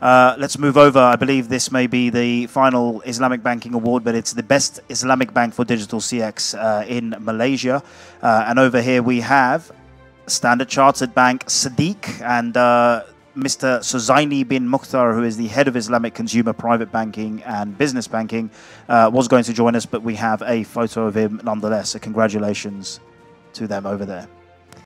Uh, let's move over. I believe this may be the final Islamic Banking Award, but it's the best Islamic bank for digital CX uh, in Malaysia. Uh, and over here we have Standard Chartered Bank Saadiq and uh, Mr. Suzaini bin Mukhtar, who is the head of Islamic Consumer Private Banking and Business Banking, uh, was going to join us, but we have a photo of him nonetheless. So congratulations to them over there.